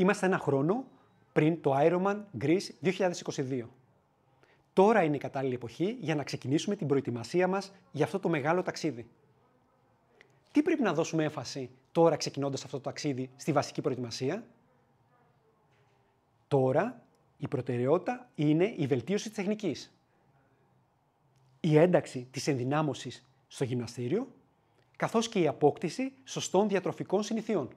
Είμαστε ένα χρόνο πριν το Ironman Greece 2022. Τώρα είναι η κατάλληλη εποχή για να ξεκινήσουμε την προετοιμασία μας για αυτό το μεγάλο ταξίδι. Τι πρέπει να δώσουμε έμφαση τώρα ξεκινώντας αυτό το ταξίδι στη βασική προετοιμασία; Τώρα η προτεραιότητα είναι η βελτίωση της τεχνικής. Η ένταξη της ενδυνάμωσης στο γυμναστήριο, καθώς και η απόκτηση σωστών διατροφικών συνηθιών.